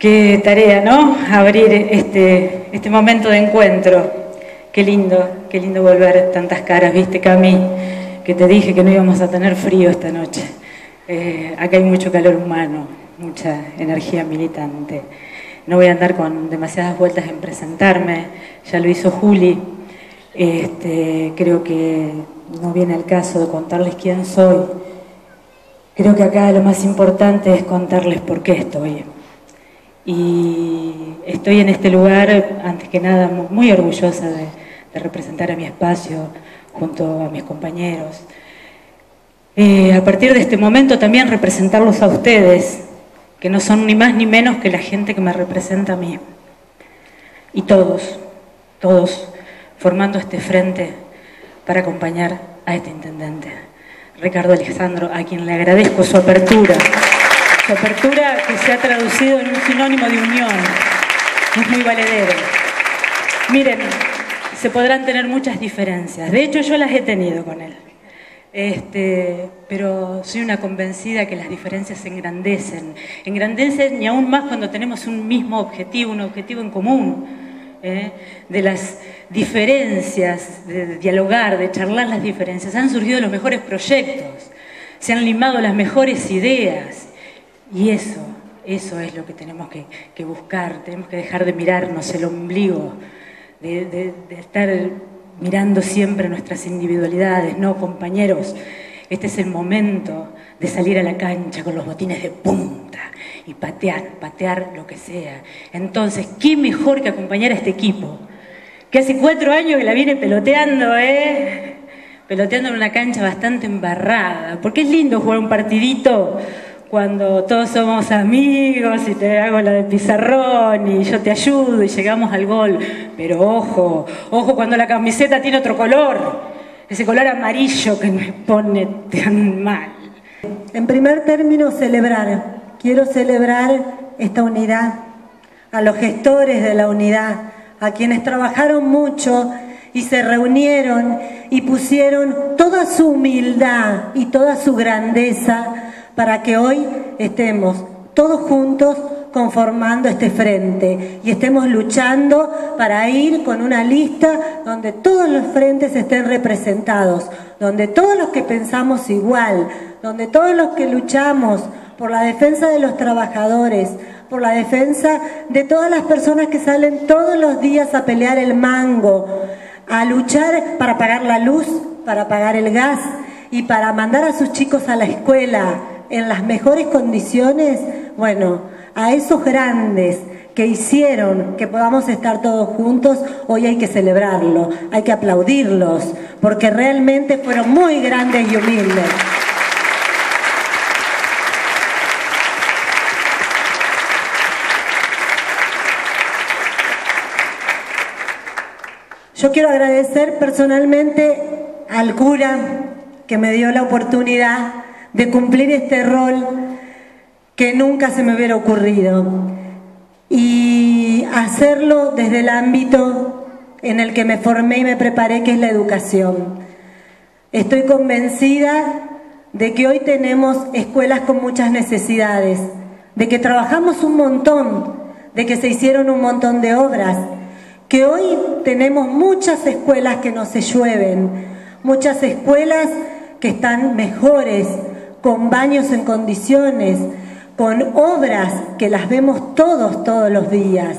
Qué tarea, ¿no? Abrir este, este momento de encuentro. Qué lindo, qué lindo volver tantas caras, ¿viste, Cami? Que te dije que no íbamos a tener frío esta noche. Eh, acá hay mucho calor humano, mucha energía militante. No voy a andar con demasiadas vueltas en presentarme, ya lo hizo Juli. Este, creo que no viene al caso de contarles quién soy. Creo que acá lo más importante es contarles por qué estoy y estoy en este lugar, antes que nada, muy orgullosa de, representar a mi espacio junto a mis compañeros. Eh, a partir de este momento también representarlos a ustedes, que no son ni más ni menos que la gente que me representa a mí. Y todos, todos, formando este frente para acompañar a este intendente, Ricardo Alejandro, a quien le agradezco su apertura apertura que se ha traducido en un sinónimo de unión. Es muy valedero. Miren, se podrán tener muchas diferencias. De hecho, yo las he tenido con él. Este, pero soy una convencida que las diferencias engrandecen. Engrandecen y aún más cuando tenemos un mismo objetivo, un objetivo en común. ¿eh? De las diferencias, de dialogar, de charlar las diferencias, han surgido los mejores proyectos, se han limado las mejores ideas. Y eso, eso es lo que tenemos que, buscar, tenemos que dejar de mirarnos el ombligo, de, estar mirando siempre nuestras individualidades, no compañeros. Este es el momento de salir a la cancha con los botines de punta y patear, patear lo que sea. Entonces, ¿qué mejor que acompañar a este equipo? Que hace cuatro años que la viene peloteando, ¿eh? Peloteando en una cancha bastante embarrada. Porque es lindo jugar un partidito cuando todos somos amigos y te hago la de pizarrón y yo te ayudo y llegamos al gol. Pero ojo, ojo cuando la camiseta tiene otro color, ese color amarillo que me pone tan mal. En primer término, celebrar. Quiero celebrar esta unidad, a los gestores de la unidad, a quienes trabajaron mucho y se reunieron y pusieron toda su humildad y toda su grandeza para que hoy estemos todos juntos conformando este frente y estemos luchando para ir con una lista donde todos los frentes estén representados, donde todos los que pensamos igual, donde todos los que luchamos por la defensa de los trabajadores, por la defensa de todas las personas que salen todos los días a pelear el mango, a luchar para pagar la luz, para pagar el gas y para mandar a sus chicos a la escuela, en las mejores condiciones, bueno, a esos grandes que hicieron que podamos estar todos juntos, hoy hay que celebrarlo, hay que aplaudirlos, porque realmente fueron muy grandes y humildes. Yo quiero agradecer personalmente al cura que me dio la oportunidad de cumplir este rol que nunca se me hubiera ocurrido y hacerlo desde el ámbito en el que me formé y me preparé, que es la educación. Estoy convencida de que hoy tenemos escuelas con muchas necesidades, de que trabajamos un montón, de que se hicieron un montón de obras, que hoy tenemos muchas escuelas que no se llueven, muchas escuelas que están mejores, con baños en condiciones, con obras que las vemos todos, todos los días.